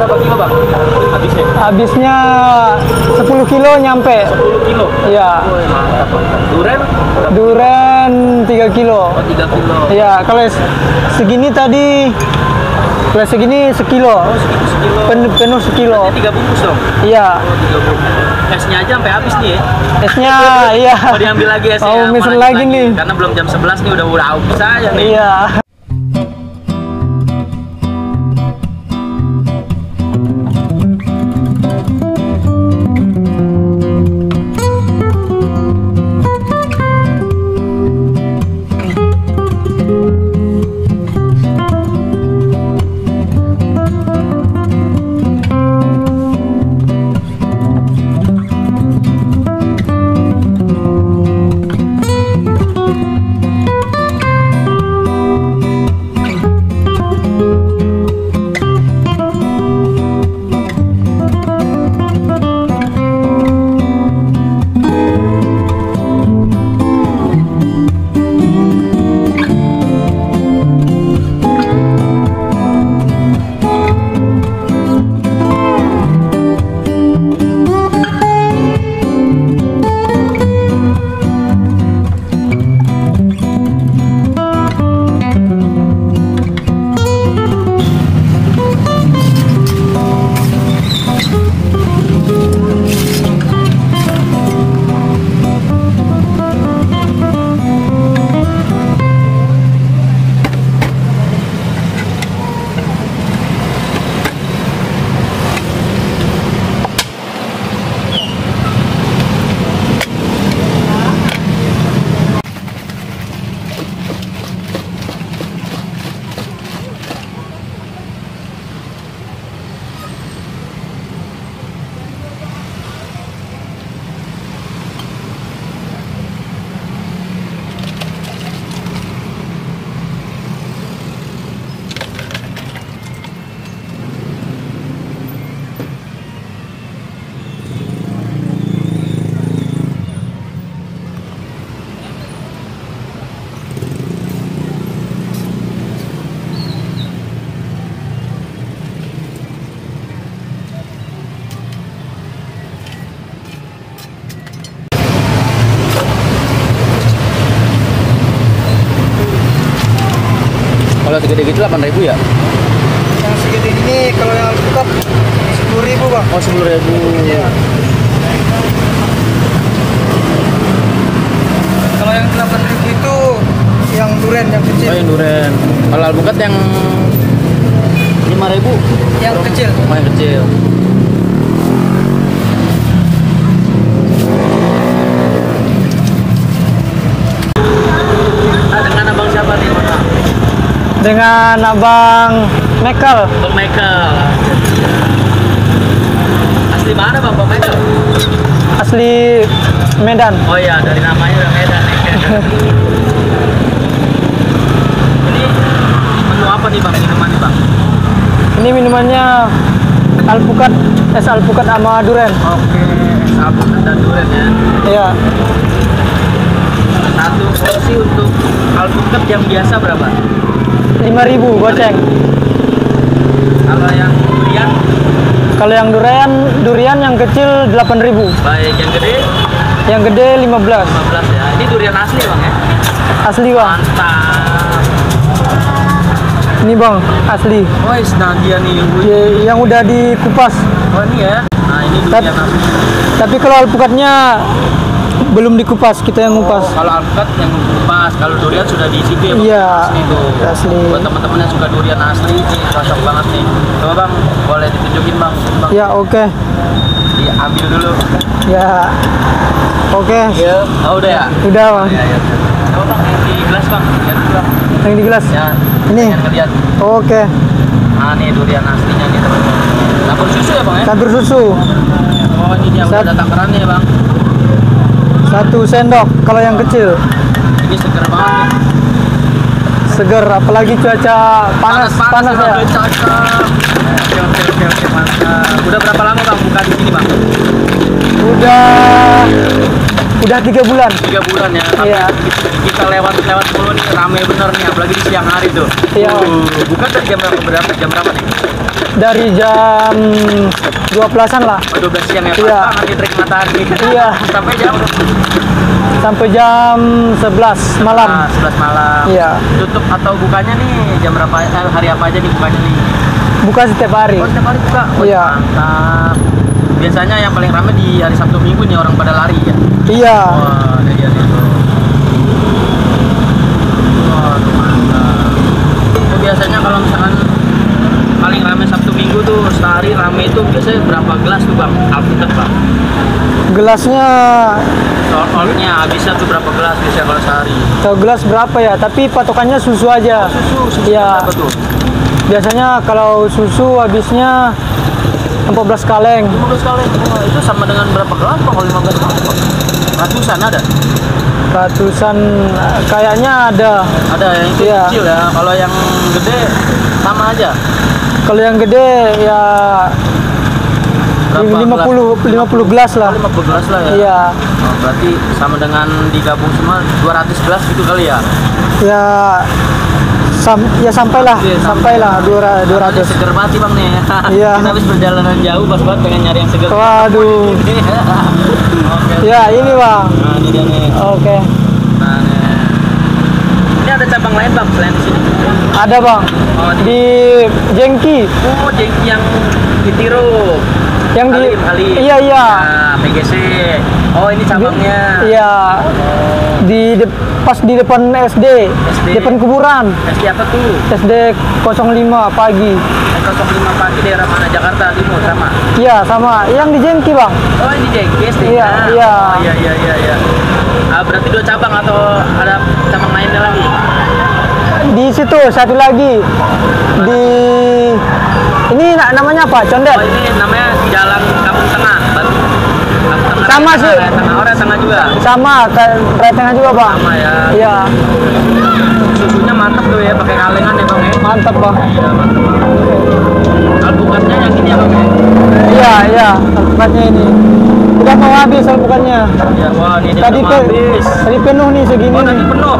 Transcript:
berapa kilo bang? Habisnya? Habisnya 10 kilo nyampe. 10 kilo. Iya. Mantap. Duren? Duren 3 kilo. Oh, 3 kilo. Iya, kalau se- segini tadi kalau segini sekilo. Oh, segitu sekilo. Penuh, penuh sekilo. Berarti tiga bungkus dong? Iya. Oh, tiga bungkus. Esnya aja sampai habis nih ya? Esnya iya. Mau diambil lagi esnya? Mau Mau mesen lanjut lagi nih. Karena belum jam 11 nih, udah udah habis aja nih. Iya. Kalau segede gitu 8 ribu ya? Yang segede ini kalau yang alpukat 10 ribu bang. Oh 10 ribu. Iya. Kalau yang 8 ribu itu yang duren yang kecil. Oh yang duren. Kalau alpukat yang 5 ribu? Yang kecil. Oh yang kecil. Ah, dengan abang siapa nih? Mana? Dengan abang Mekel. Bang Michael. Asli mana bang Bang Michael? Asli Medan. Oh iya, dari namanya udah Medan. Ini menu apa nih bang? Minuman nih bang? Ini minumannya alpukat, es alpukat sama duren. Oke, sabun dan durian ya. Iya. Satu porsi untuk alpukat yang biasa berapa? 5000 goceng. Kalau yang durian, Kalau yang durian, durian yang kecil 8000. baik yang gede Yang gede 15. 15 ya. Ini durian asli bang ya? Asli bang. Mantap. Ini bang, asli. Oh, nah dia nih. Wih. Y- Yang udah dikupas. Oh ini ya. Nah ini durian asli. Tapi kalau alpukatnya belum dikupas, kita yang Oh, ngupas. kalau alpukat yang kupas, kalau durian sudah di situ ya? Iya, Asli tuh. asli. Buat teman-teman yang suka durian asli, ini cocok banget nih. Coba bang, boleh ditunjukin bang. bang. Ya oke. Diambil dulu. Ya. Oke. Iya. Oh udah ya? Udah bang. Ya, ya. Coba bang, yang di gelas bang. Lihat dulu bang. Yang di gelas. Ya. Ini? Yang ngeliat. Oke. Nah nih durian aslinya nih teman-teman. Campur susu ya bang ya? Tabur susu. Oh ini dia udah ada takarannya ya bang. Satu sendok kalau yang kecil. Ini seger banget. Seger apalagi cuaca panas panas, ya. Bang. Cocok. Oke oke oke oke mantap. Udah berapa lama bang buka di sini bang? Udah udah tiga bulan. Tiga bulan ya. Tapi Iya. kita, lewat lewat mulu nih rame bener nih apalagi di siang hari tuh. Iya. Uh, bukan dari jam berapa berapa jam berapa nih? Dari jam 12-an lah Oh, 12 siang ya, Iya. Pak. Nanti trik matahari. Iya. Sampai jam sampai jam 11 malam. ah, 11 malam. Iya. Tutup atau bukanya nih jam berapa? Eh, hari apa aja nih bukanya nih? Buka setiap hari. Oh, setiap hari buka. Wih, Iya. Mantap. Biasanya yang paling ramai di hari Sabtu Minggu nih orang pada lari ya. Iya. Wah, ini dia nih tuh. Waduh, mantap. Itu biasanya kalau misalkan paling ramai Sabtu Minggu tuh sehari ramai itu biasanya berapa gelas tuh bang? Gelasnya Soalnya habisnya tuh berapa gelas biasanya kalau sehari? ke gelas berapa ya? Tapi patokannya susu aja. Susu, susu Iya. berapa tuh? Biasanya kalau susu habisnya 14 kaleng. 15 kali. Wah, itu sama dengan berapa gelas? Kalau 15 gelas bang? Ratusan ada? Ratusan kayaknya ada. Ada yang itu Iya. kecil ya. Kalau yang gede sama aja. Kalau yang gede ya Berapa 50 50 gelas lah. 50 gelas lah ya. Iya. Oh, berarti sama dengan digabung semua 200 gelas gitu kali ya? Ya sam ya sampailah, Iya, sampailah 200. Rasanya seger sih bang nih. Iya. Kita habis perjalanan jauh pas banget pengen nyari yang seger. Waduh. Oke. Ya ini bang. Nah ini dia nih. Oke. Nah, nih. Ini ada cabang lain bang selain di sini. Ada bang. Oh, di, Di Jengki. oh jengki yang di Yang di Halim, Halim. Iya iya. Nah, PGC. Oh ini cabangnya. Iya. Oh, Di de- pas di depan SD, SD. depan kuburan. SD apa tuh? SD 05 pagi. Yang 05 pagi daerah mana Jakarta Timur sama. Iya sama. Yang di Jengki bang. Oh ini Jengki SD. Iya, Nah, iya. Oh, iya iya iya iya. Ah, berarti dua cabang atau ada cabang lainnya lagi? Di situ satu lagi. Di ini na- namanya apa? Condet. Oh ini namanya Jalan Kampung Tengah, Batu. Kampung Tengah. Sama sih. Tengah, Tengah. Oh, Tengah juga. Sama kayak Raya Tengah juga bang. Sama ya. Iya. Susunya mantap tuh ya, pakai kalengan ya bang ya. Mantap bang. Iya mantap. Alpukatnya yang ini ya bang ya. Iya iya. Tempatnya ini. Udah mau habis bukannya. Iya, wah ini Tadi mau habis. tadi penuh nih segini Oh nih. tadi penuh.